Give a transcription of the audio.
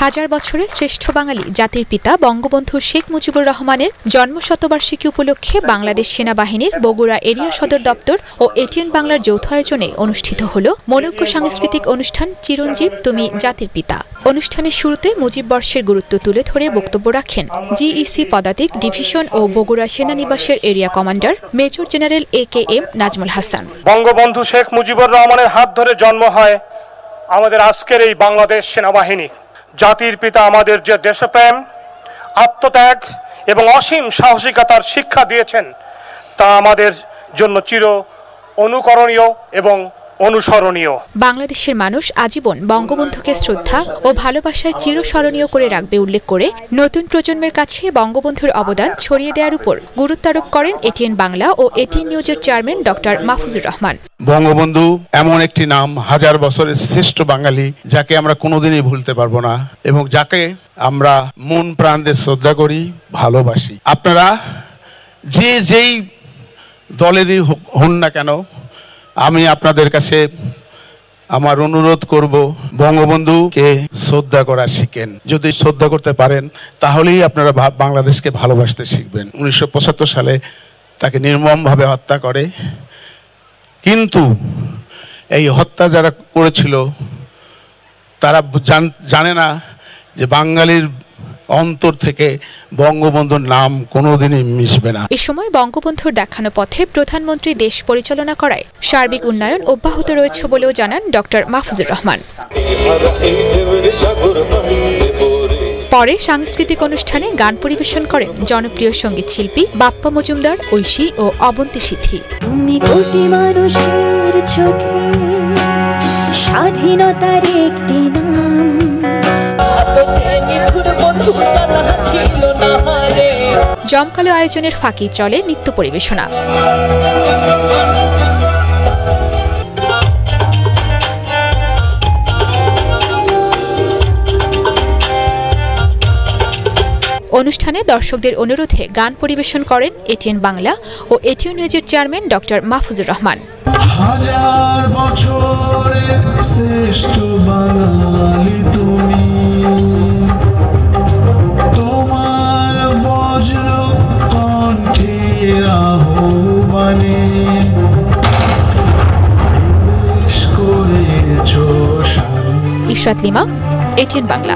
হাজার বছরের শ্রেষ্ঠ বাঙালি জাতির পিতা বঙ্গবন্ধু শেখ মুজিবুর রহমানের জন্মশতবার্ষিকী উপলক্ষে বাংলাদেশ সেনাবাহিনীর বগুড়া এরিয়া সদর দপ্তর ও এটিএন বাংলার যৌথ আয়োজনে অনুষ্ঠিত হল মনজ্ঞ সাংস্কৃতিক অনুষ্ঠান চিরঞ্জীব তুমি জাতির পিতা। অনুষ্ঠানের শুরুতে মুজিব বর্ষের গুরুত্ব তুলে ধরে বক্তব্য রাখেন জিইসি পদাতিক ডিভিশন ও Bogura সেনানিবাসের area commander major general A K M Nazmul Hasan. Bangabandhu Sheikh Mujibur রহমানের হাত ধরে জন্ম হয় আমাদের আজকের এই বাংলাদেশ সেনাবাহিনী জাতির পিতা আমাদের যে দেশপ্রেম, আত্মত্যাগ এবং অসীম সাহসিকতার শিক্ষা দিয়েছেন, তা আমাদের জন্য চির অনুকরণীয় এবং অনুসরণীয়। বাংলাদেশের মানুষ আজীবন বঙ্গবন্ধুকে শ্রদ্ধা ও ভালোবাসায় চিরস্মরণীয় করে রাখবে উল্লেখ করে নতুন প্রজন্মের কাছে বঙ্গবন্ধুর অবদান ছড়িয়ে দেওয়ার উপর গুরুত্ব আরোপ করেন এটিএন বাংলা ও এটিএন নিউজের চেয়ারম্যান ডক্টর মাহফুজুর রহমান। বঙ্গবন্ধু এমন একটি নাম হাজার বছরের শ্রেষ্ঠ বাঙালি যাকে আমরা কোনোদিনই ভুলতে পারব না এবং যাকে আমরা মন প্রাণ দিয়ে শ্রদ্ধা করি ভালোবাসি। আপনারা যে যেই দলেরই হোক- হন না কেন আমি আপনাদের কাছে আমার অনুরোধ করব, বঙ্গবন্ধুকে শ্রদ্ধা করা শিখেন। যদি শ্রদ্ধা করতে পারেন, তাহলেই আপনারা বাংলাদেশকে ভালোবাসতে শিখবেন। উনিশশো পঁচাত্তর সালে তাকে নির্মমভাবে হত্যা করে। কিন্তু এই হত্যা যারা করেছিল, তারা জানে না যে বাঙালির অন্তর থেকে বঙ্গবন্ধুর নাম কোনোদিনই মিশবে না। এ সময় বঙ্গবন্ধুর দেখানো পথে প্রধানমন্ত্রী দেশ পরিচালনা করায় সার্বিক উন্নয়ন অব্যাহত রয়েছে বলেও জানান ডক্টর মাহফুজুর রহমান। পরে সাংস্কৃতিক অনুষ্ঠানে গান পরিবেশন করেন জনপ্রিয় সংগীত শিল্পী বাপ্পা মজুমদার ঐশী ও অবন্তী সিদ্ধি। স্বাধীনতার একটি জমকালো আয়োজনের ফাঁকি চলে নৃত্য পরিবেশনা। অনুষ্ঠানে দর্শকদের অনুরোধে গান পরিবেশন করেন এটিএন বাংলা ও এটিএন নিউজের চেয়ারম্যান ডক্টর মাহফুজুর রহমান। হাজার বছরের শ্রেষ্ঠ বাঙালি তুমি। ইশরাত লিমা এটিএন বাংলা।